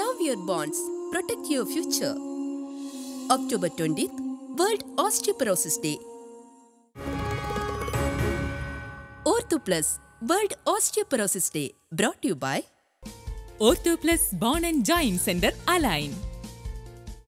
Love your bonds, protect your future. October 20th, World Osteoporosis Day. Ortho Plus, World Osteoporosis Day, brought to you by Ortho Plus Bone and Joint Center, Align.